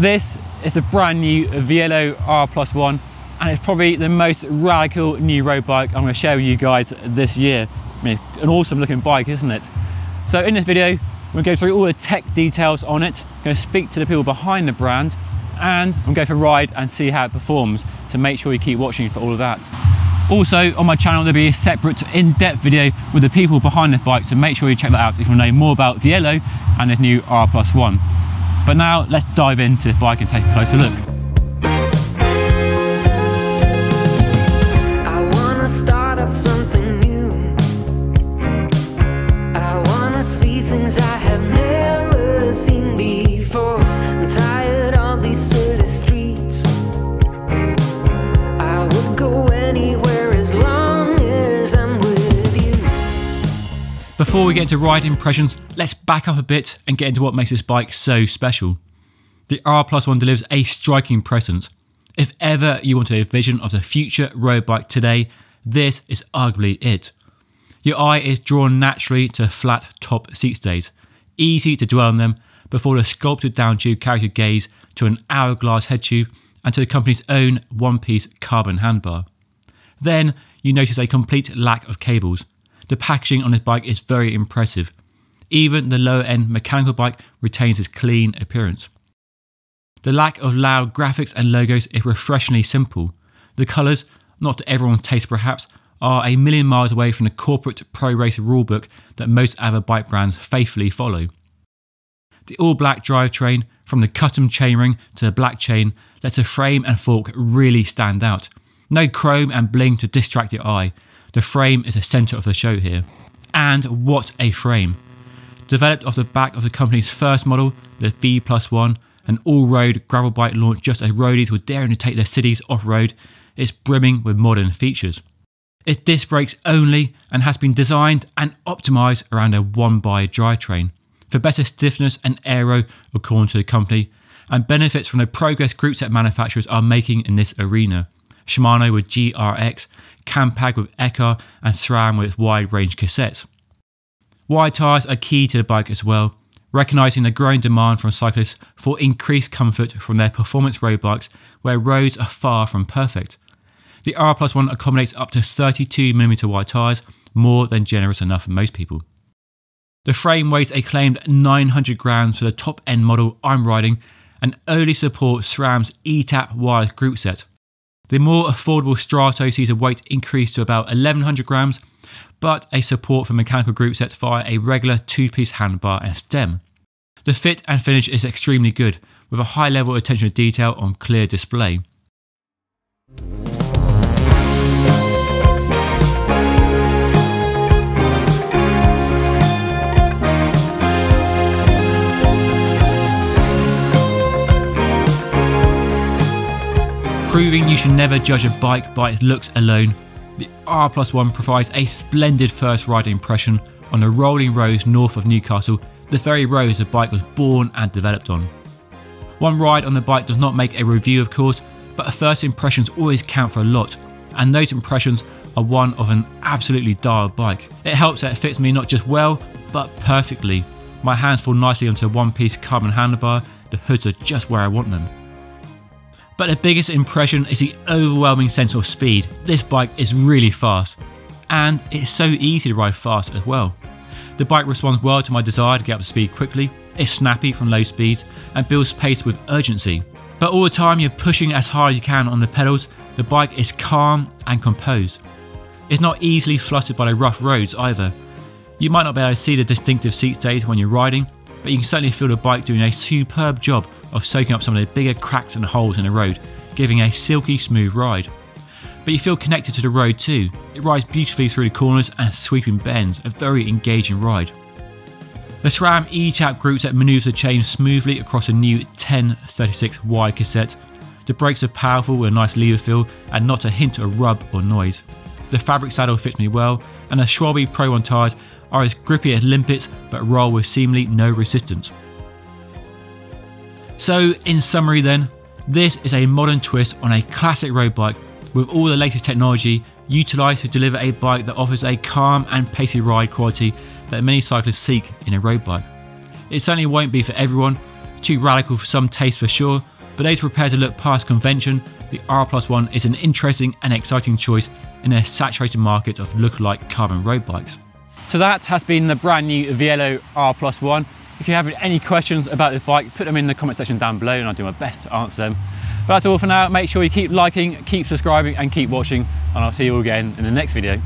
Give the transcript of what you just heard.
This is a brand new Vielo R Plus One, and it's probably the most radical new road bike I'm going to share with you guys this year. I mean, an awesome looking bike, isn't it? So in this video, we're going to go through all the tech details on it, going to speak to the people behind the brand, and I'm going for a ride and see how it performs. So make sure you keep watching for all of that. Also on my channel there'll be a separate in-depth video with the people behind the bike so make sure you check that out if you want to know more about Vielo and the new R Plus One. But now let's dive into the bike and take a closer look. I wanna something new. I wanna see things I have never Before we get into ride impressions, let's back up a bit and get into what makes this bike so special. The R Plus One delivers a striking presence. If ever you wanted a vision of the future road bike today, this is arguably it. Your eye is drawn naturally to flat top seat stays, easy to dwell on them before the sculpted down tube carries your gaze to an hourglass head tube and to the company's own one piece carbon handbar. Then you notice a complete lack of cables. The packaging on this bike is very impressive. Even the lower end mechanical bike retains its clean appearance. The lack of loud graphics and logos is refreshingly simple. The colours, not to everyone's taste perhaps, are a million miles away from the corporate pro race rulebook that most other bike brands faithfully follow. The all black drivetrain, from the custom chainring to the black chain, lets the frame and fork really stand out. No chrome and bling to distract your eye. The frame is the centre of the show here. And what a frame! Developed off the back of the company's first model, the V Plus One, an all-road gravel bike launched just as roadies were daring to take their cities off-road, it's brimming with modern features. It's disc brakes only and has been designed and optimised around a one-by drivetrain for better stiffness and aero according to the company, and benefits from the progress group set manufacturers are making in this arena. Shimano with GRX, Campag with Ekar, and SRAM with its wide range cassettes. Wide tyres are key to the bike as well, recognising the growing demand from cyclists for increased comfort from their performance road bikes where roads are far from perfect. The R Plus One accommodates up to 32mm wide tyres, more than generous enough for most people. The frame weighs a claimed 900 grams for the top end model I'm riding and only supports SRAM's ETAP wireless group set. The more affordable Strato sees a weight increase to about 1100 grams, but a support for mechanical group sets via a regular two piece handbar and stem. The fit and finish is extremely good, with a high level of attention to detail on clear display. Proving you should never judge a bike by its looks alone, the R Plus One provides a splendid first ride impression on the rolling roads north of Newcastle, the very roads the bike was born and developed on. One ride on the bike does not make a review, of course, but first impressions always count for a lot, and those impressions are one of an absolutely dialed bike. It helps that it fits me not just well, but perfectly. My hands fall nicely onto a one piece carbon handlebar, the hoods are just where I want them. But the biggest impression is the overwhelming sense of speed. This bike is really fast, and it's so easy to ride fast as well. The bike responds well to my desire to get up to speed quickly, it's snappy from low speeds, and builds pace with urgency. But all the time you're pushing as hard as you can on the pedals, the bike is calm and composed. It's not easily flustered by the rough roads either. You might not be able to see the distinctive seat stays when you're riding, but you can certainly feel the bike doing a superb job of soaking up some of the bigger cracks and holes in the road, giving a silky smooth ride. But you feel connected to the road too. It rides beautifully through the corners and sweeping bends, a very engaging ride. The SRAM ETAP group manoeuvres the chain smoothly across a new 1036 wide cassette. The brakes are powerful with a nice lever feel and not a hint of rub or noise. The fabric saddle fits me well, and the Schwalbe Pro 1 tyres are as grippy as limpets but roll with seemingly no resistance. So, in summary, then, this is a modern twist on a classic road bike with all the latest technology utilised to deliver a bike that offers a calm and pacey ride quality that many cyclists seek in a road bike. It certainly won't be for everyone, too radical for some taste for sure, but those prepared to look past convention, the R Plus One is an interesting and exciting choice in a saturated market of lookalike carbon road bikes. So that has been the brand new Vielo R Plus One. If you have any questions about this bike, put them in the comment section down below and I'll do my best to answer them. But that's all for now. Make sure you keep liking, keep subscribing and keep watching and I'll see you all again in the next video.